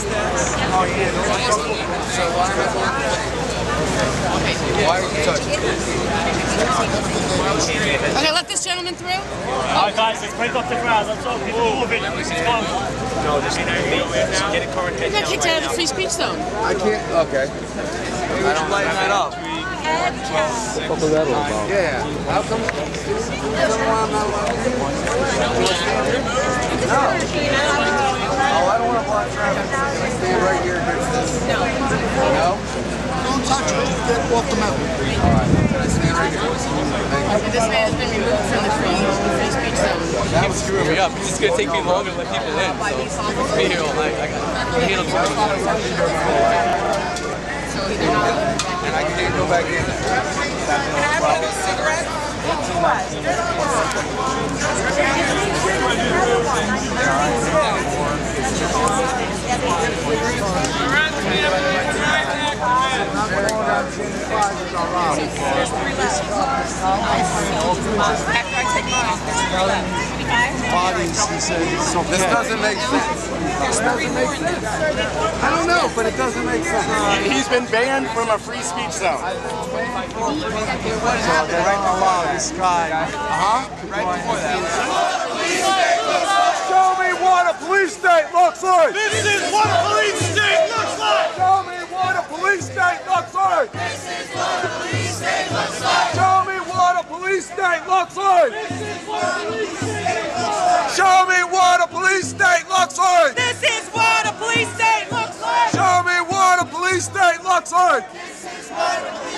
Oh, yeah. So why am I Why are you touching Okay, let this gentleman through. Alright guys, let's break up the crowd. Let's all keep moving. Let's go. No, this is uh, get it current. You got kicked out of the free speech zone. I can't. Okay. I don't lighten that up. What's that all about? Yeah. How come? No. Oh, I don't want to block traffic. Can I stand right here against this? No. No? Don't touch it. Get off the. Can I you. This man has been removed from the free. That was screwing me up. It's gonna take me longer to let people in. So be here all night. I got I handle And I can't go back in. Bodies, he said, it's okay. This doesn't make sense. This doesn't make sense. I don't know, but it doesn't make sense. He's been banned from a free speech zone. What happened right Allow this guy. Uh-huh. Right before that. Show me what a police state looks like. This is what a police looks like. Show me what a police state looks like. This is what a police state looks like. Show me what a police state looks like. This is what a police state looks like.